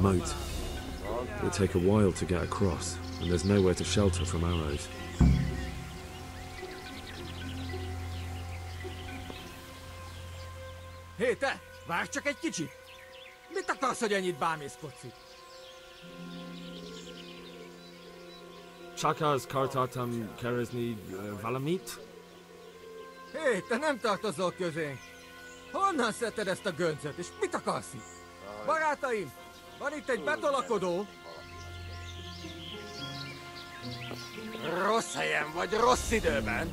moat. It'll take a while to get across, and there's nowhere to shelter from arrows. Hé, te! Várj csak egy kicsit! Mit akarsz, hogy ennyit bámészkodsz itt? Csak az kartartam kerezni uh, valamit? Hé, te nem tartozol közénk! Honnan szedted ezt a göncöt, és mit akarsz itt? Barátaim, van itt egy betolakodó! Rossz helyen vagy, rossz időben!